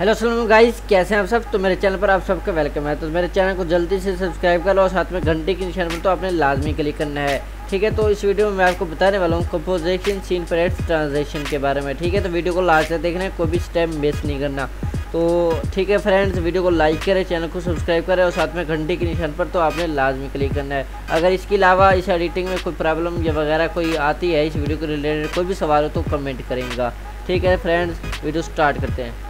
Hello सलाम guys, कैसे हैं आप सब? तो मेरे चैनल पर आप सबका वेलकम है। तो मेरे चैनल को जल्दी से सब्सक्राइब कर लो और साथ में घंटे के निशान पर तो आपने लाजमी क्लिक करना है। ठीक है तो इस वीडियो में मैं आपको बताने वाला हूँ कंपोजिशन सीन परेट्स ट्रांजेक्शन के बारे में। ठीक है तो वीडियो को लास्ट तक देखना है, कोई भी स्टेप मिस नहीं करना। तो ठीक है फ्रेंड्स वीडियो को लाइक करें, चैनल को सब्सक्राइब करें और साथ में घंटे के निशान पर तो आपने लाजमी क्लिक करना है। अगर इसके अलावा इस एडिटिंग में कोई प्रॉब्लम या वगैरह कोई आती है, इस वीडियो के रिलेटेड कोई भी सवाल हो तो कमेंट करेंगे। ठीक है फ्रेंड्स वीडियो स्टार्ट करते हैं।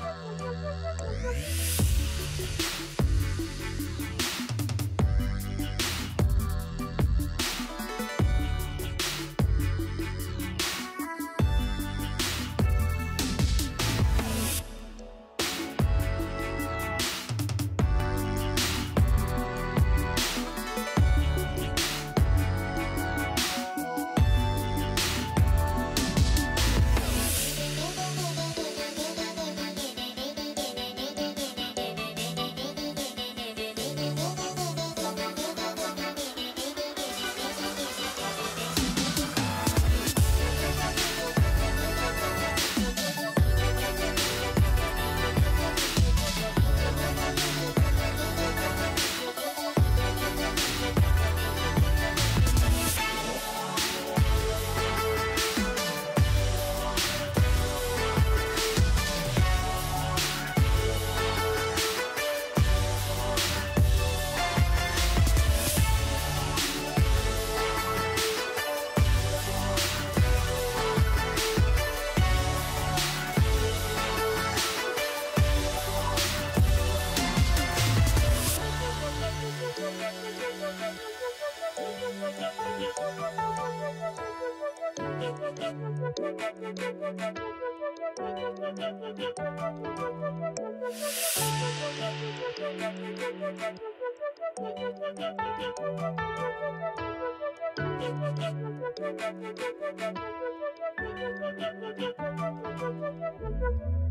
Thank you.